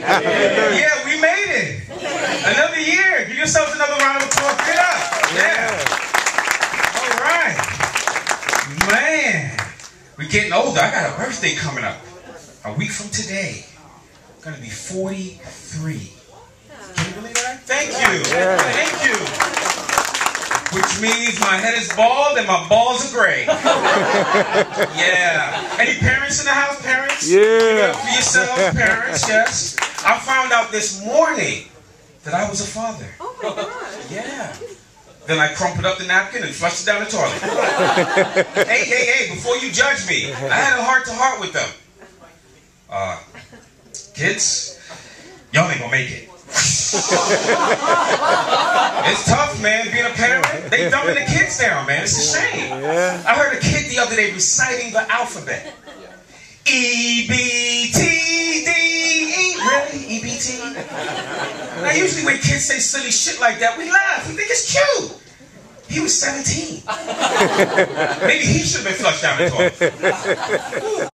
yeah, we made it. Another year. Give yourselves another round of applause. Get up. Yeah. All right. Man, we're getting older. I got a birthday coming up. A week from today. I'm going to be 43. Can you believe that? Thank you. Thank you. Which means my head is bald and my balls are gray. yeah. Any parents in the house? Parents? Yeah. For yourselves, parents, yes. I found out this morning that I was a father. Oh my God. Yeah. Then I crumpled up the napkin and flushed it down the toilet. hey, hey, hey, before you judge me, I had a heart to heart with them. Uh, kids, y'all ain't gonna make it. it's tough, man, being a parent. They dumbing the kids down, man. It's a shame. I heard a kid the other day reciting the alphabet. E B T D. E T? Now, usually when kids say silly shit like that, we laugh. We think it's cute. He was 17. Maybe he should have been flushed down the toilet.